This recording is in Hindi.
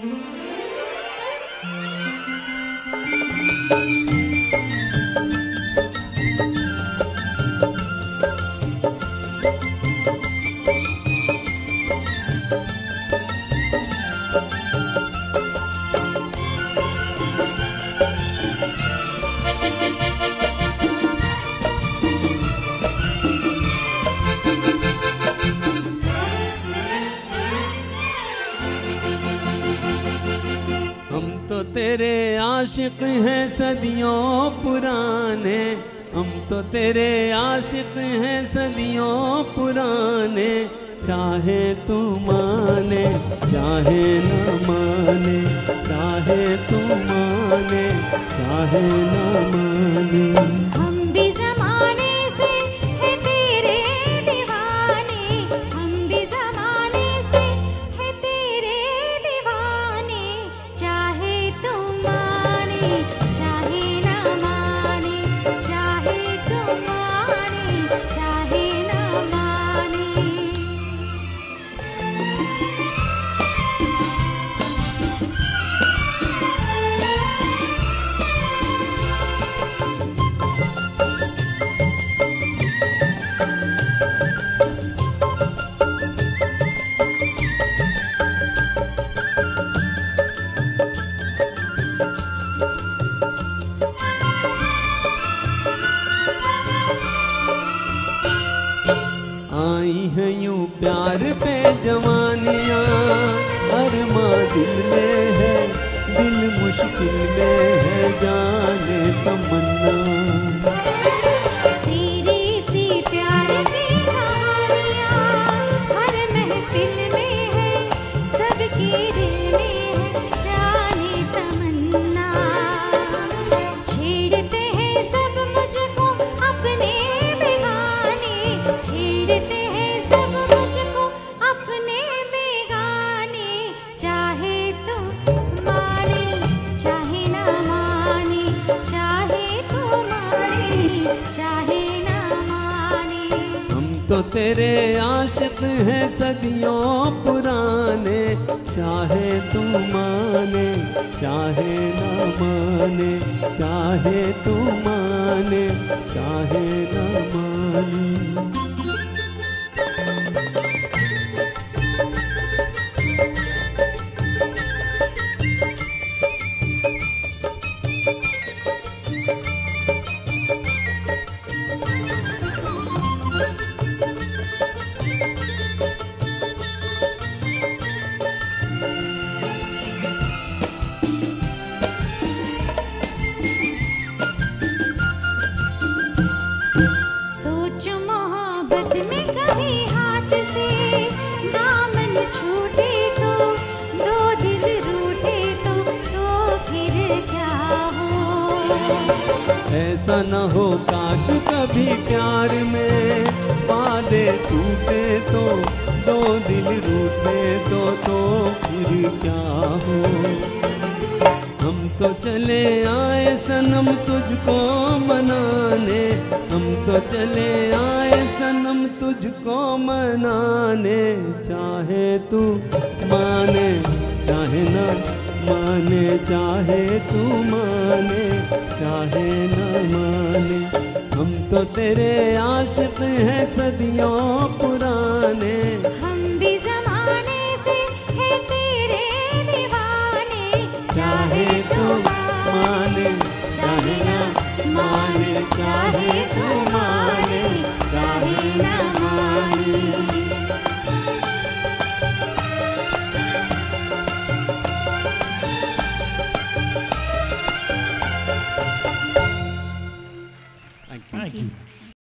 हम तेरे आशिक हैं सदियों पुराने। हम तो तेरे आशिक हैं सदियों पुराने। चाहे तू माने, चाहे न माने, चाहे तू माने, चाहे न माने है यूँ प्यार पे जवानियाँ। अरमा दिल में है, दिल मुश्किल में है, जाने तमन्ना। तो तेरे आशिक हैं सदियों पुराने, चाहे तू माने, चाहे न माने, चाहे तू माने, चाहे न माने। मोहब्बत में कभी हाथ से। दामन छूटे तो दो दिल रूठे तो तो फिर क्या हो? ऐसा न हो काश कभी प्यार में। वादे टूटे तो दो दिल रूठे तो तो फिर क्या हो? तो चले आए सनम तुझको मनाने। हम तो चले आए सनम तुझको मनाने। चाहे तू माने, चाहे न माने, चाहे तू माने, चाहे न माने। हम तो तेरे आशिक हैं सदियों